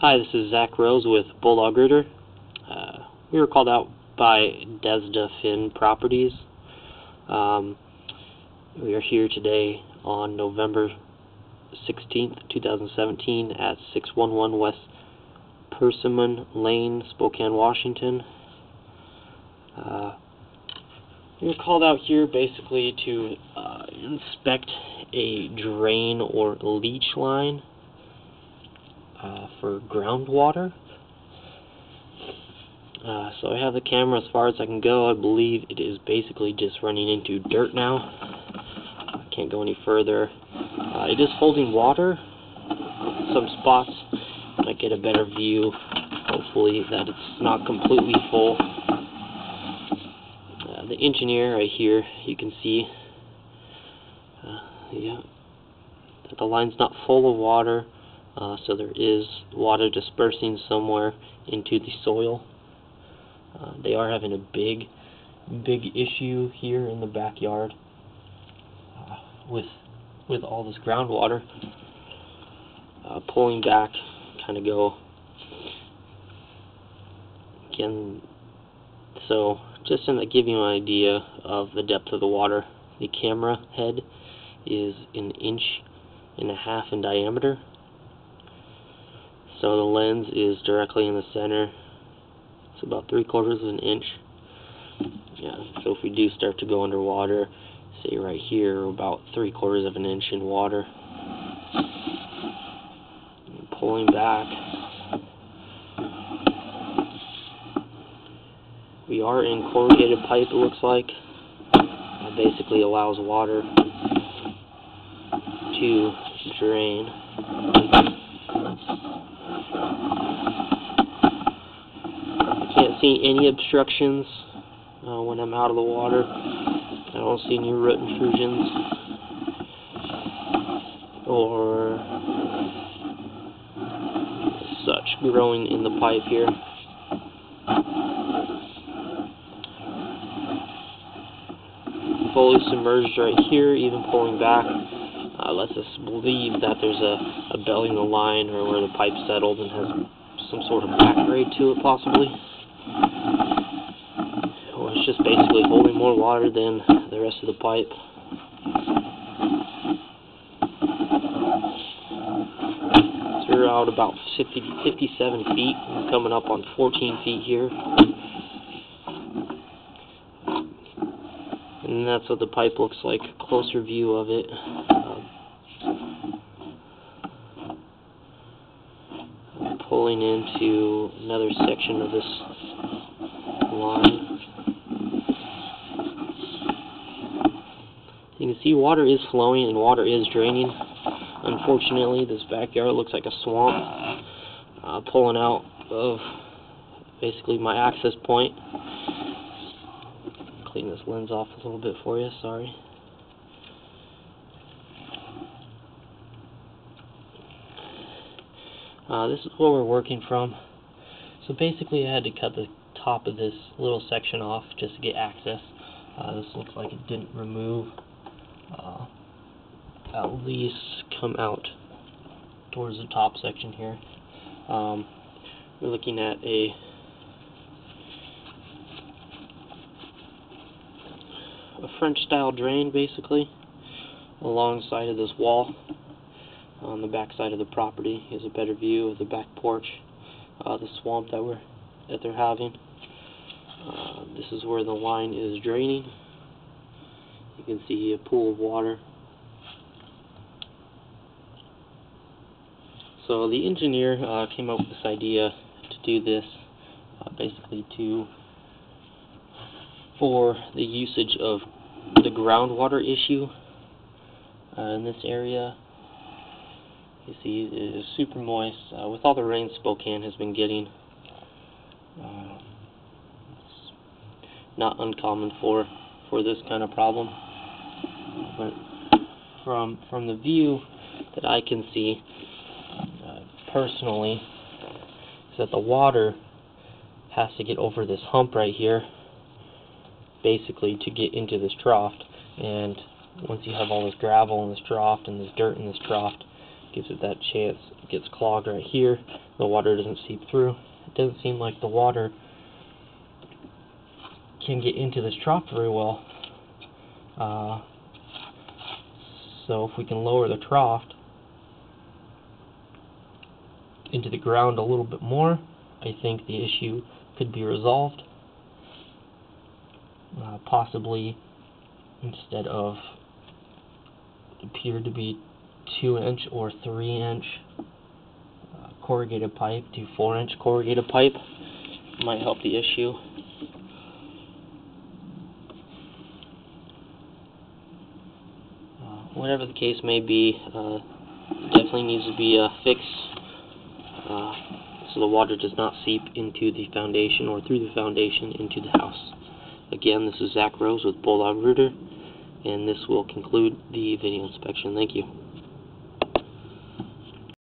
Hi, this is Zach Rose with Bulldog Rooter. Uh, we were called out by Desda Finn Properties. Um, we are here today on November 16th, 2017 at 611 West Persimmon Lane, Spokane, Washington. Uh, we were called out here basically to uh, inspect a drain or leach line uh, for groundwater. Uh, so I have the camera as far as I can go. I believe it is basically just running into dirt now. I can't go any further. Uh, it is holding water. Some spots I get a better view. Hopefully that it's not completely full. Uh, the engineer right here, you can see, uh, yeah, that the line's not full of water. Uh, so there is water dispersing somewhere into the soil. Uh, they are having a big, big issue here in the backyard uh, with with all this groundwater uh, pulling back, kind of go again. So just to give you an idea of the depth of the water, the camera head is an inch and a half in diameter. So the lens is directly in the center. It's about three quarters of an inch. Yeah, so if we do start to go underwater, say right here, about three quarters of an inch in water. And pulling back. We are in corrugated pipe, it looks like. It basically allows water to drain. See any obstructions uh, when I'm out of the water. I don't see any root intrusions or such growing in the pipe here. Fully submerged right here, even pulling back. Uh, lets us believe that there's a, a belly in the line or where the pipe settled and has some sort of back grade to it possibly. Well, it's just basically holding more water than the rest of the pipe. So we're out about 50, 57 feet, coming up on 14 feet here. And that's what the pipe looks like, closer view of it. pulling into another section of this line. You can see water is flowing and water is draining. Unfortunately, this backyard looks like a swamp. Uh, pulling out of basically my access point. Clean this lens off a little bit for you, sorry. Uh, this is what we're working from. So basically I had to cut the top of this little section off just to get access. Uh, this looks like it didn't remove. Uh, at least come out towards the top section here. Um, we're looking at a a French style drain basically alongside of this wall on the back side of the property. is a better view of the back porch, uh, the swamp that we're that they're having. Uh, this is where the line is draining. You can see a pool of water. So the engineer uh, came up with this idea to do this, uh, basically to for the usage of the groundwater issue uh, in this area you see, it is super moist. Uh, with all the rain Spokane has been getting, uh, it's not uncommon for for this kind of problem. But from from the view that I can see, uh, personally, is that the water has to get over this hump right here, basically to get into this trough. And once you have all this gravel in this trough and this dirt in this trough, gives it that chance. It gets clogged right here. The water doesn't seep through. It doesn't seem like the water can get into this trough very well. Uh, so if we can lower the trough into the ground a little bit more, I think the issue could be resolved. Uh, possibly instead of appeared to be two inch or three inch uh, corrugated pipe to four inch corrugated pipe might help the issue. Uh, whatever the case may be, uh, definitely needs to be uh, fixed uh, so the water does not seep into the foundation or through the foundation into the house. Again, this is Zach Rose with Bulldog Rooter, and this will conclude the video inspection. Thank you.